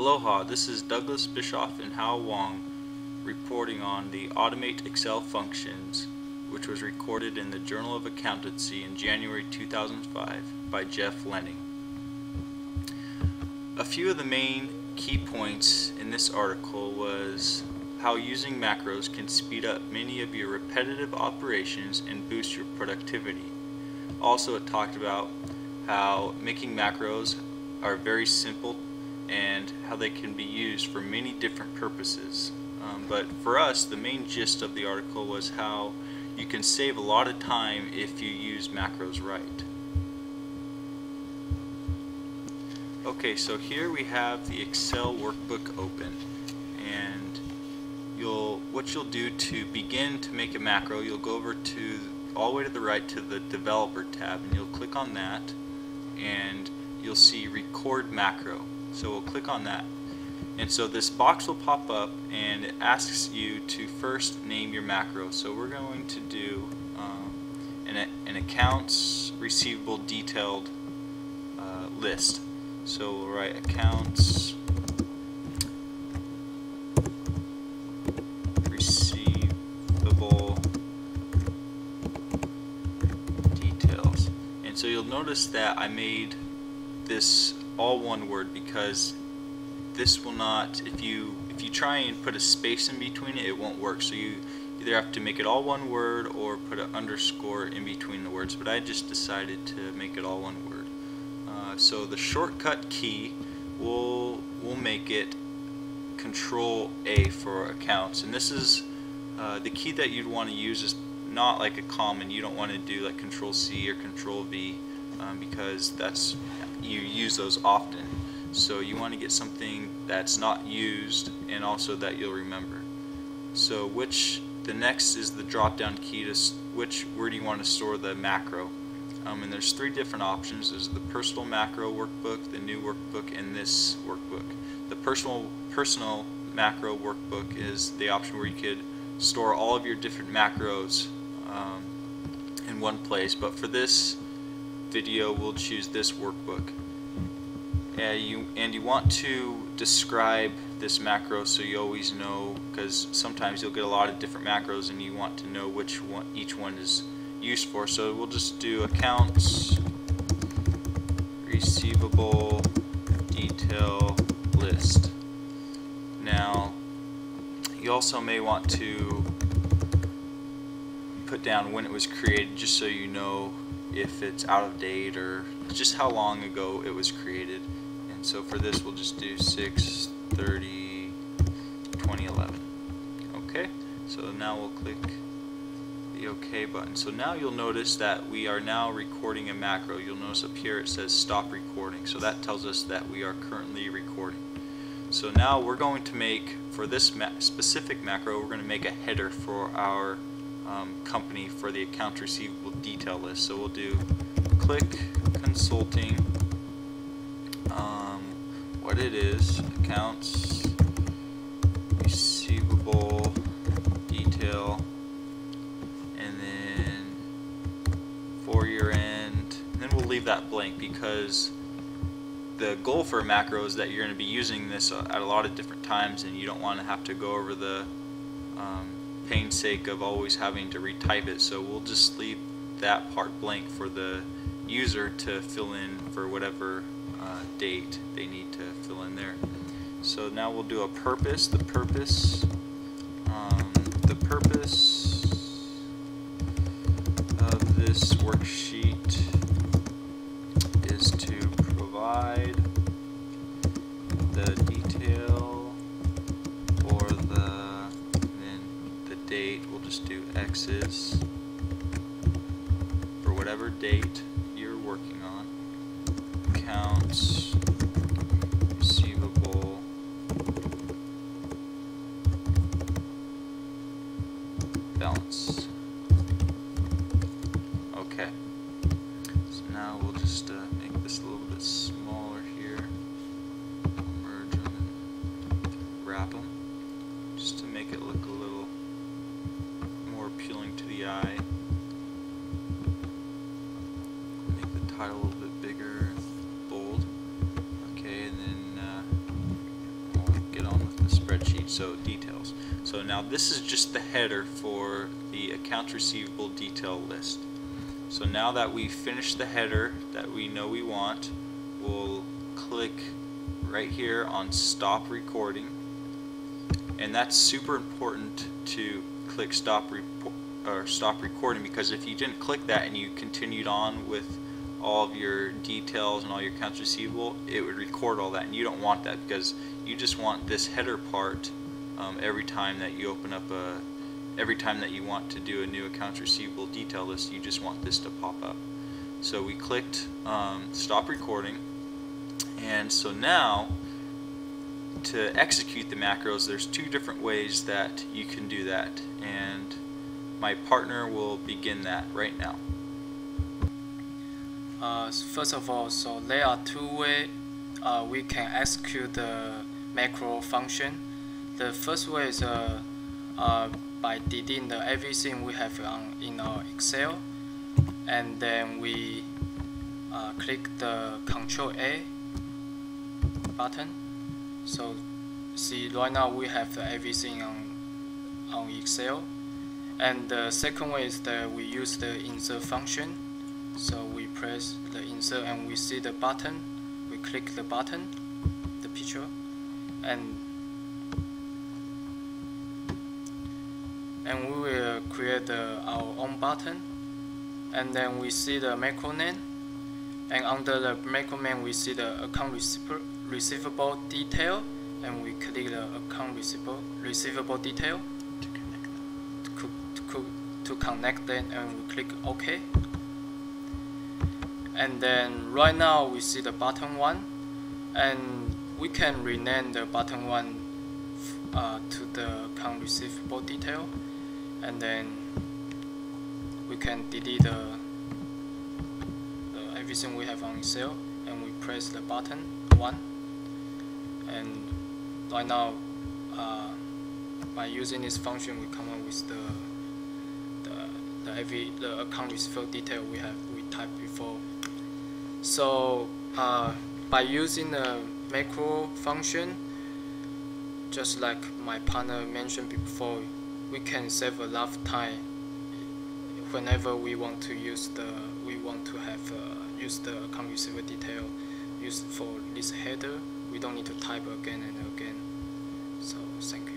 Aloha, this is Douglas Bischoff and Hao Wong reporting on the Automate Excel functions which was recorded in the Journal of Accountancy in January 2005 by Jeff Lenning. A few of the main key points in this article was how using macros can speed up many of your repetitive operations and boost your productivity. Also it talked about how making macros are very simple and how they can be used for many different purposes. Um, but for us, the main gist of the article was how you can save a lot of time if you use macros right. Okay, so here we have the Excel workbook open and you'll what you'll do to begin to make a macro, you'll go over to all the way to the right to the developer tab and you'll click on that and you'll see record macro. So we'll click on that. And so this box will pop up and it asks you to first name your macro. So we're going to do um, an, an, accounts receivable detailed uh, list. So we'll write accounts receivable details. And so you'll notice that I made this all one word because this will not if you if you try and put a space in between it it won't work. So you either have to make it all one word or put an underscore in between the words but I just decided to make it all one word. Uh, so the shortcut key will will make it control A for accounts. And this is uh, the key that you'd want to use is not like a common. You don't want to do like control C or control V um, because that's you use those often. So you want to get something that's not used and also that you'll remember. So which the next is the drop down key to which where do you want to store the macro. Um, and there's three different options. There's the personal macro workbook, the new workbook, and this workbook. The personal personal macro workbook is the option where you could store all of your different macros um, in one place. But for this video we'll choose this workbook. And you and you want to describe this macro so you always know because sometimes you'll get a lot of different macros and you want to know which one each one is used for. So we'll just do accounts receivable detail list. Now you also may want to put down when it was created just so you know if it's out of date or just how long ago it was created. And so for this we'll just do 630 2011. Okay, so now we'll click the OK button. So now you'll notice that we are now recording a macro. You'll notice up here it says stop recording. So that tells us that we are currently recording. So now we're going to make, for this ma specific macro, we're going to make a header for our um, company for the account receivable detail list. So we'll do click consulting, um, what it is, accounts receivable detail, and then for your end, then we'll leave that blank because the goal for a macro is that you're going to be using this at a lot of different times and you don't want to have to go over the um, pain's sake of always having to retype it. So we'll just leave that part blank for the user to fill in for whatever uh, date they need to fill in there. So now we'll do a purpose the purpose um, the purpose of this worksheet is to provide the detail date, we'll just do X's for whatever date you're working on. Accounts, receivable, balance. Okay. So now we'll just uh, make this a little bit smaller here. Merge them and wrap them just to make it look a little more appealing to the eye. A little bit bigger, bold. Okay, and then uh, I'll get on with the spreadsheet, so details. So now this is just the header for the accounts receivable detail list. So now that we've finished the header that we know we want, we'll click right here on stop recording and that's super important to click stop or stop recording because if you didn't click that and you continued on with all of your details and all your accounts receivable it would record all that and you don't want that because you just want this header part um, every time that you open up a every time that you want to do a new accounts receivable detail list you just want this to pop up so we clicked um, stop recording and so now to execute the macros, there's two different ways that you can do that. And my partner will begin that right now. Uh, first of all, so there are two ways uh, we can execute the macro function. The first way is uh, uh, by deleting the everything we have on, in our Excel, and then we uh, click the Control A button. So see right now we have everything on on Excel. And the second way is that we use the insert function so we press the insert and we see the button. We click the button the picture and and we will create the, our own button. And then we see the macro name. And under the macro name we see the account receivable receivable detail. And we click the account receivable receivable detail. To connect to, to, to connect them and we click OK and then right now we see the button one and we can rename the button one uh, to the account receivable detail. And then we can delete the, the everything we have on Excel and we press the button 1 and right now uh, by using this function we come up with the the, the every the account receivable detail we have we typed before so uh, by using the macro function just like my partner mentioned before we can save a lot of time whenever we want to use the we want to have uh, use the account receivable detail used for this header. We don't need to type again and again. So thank you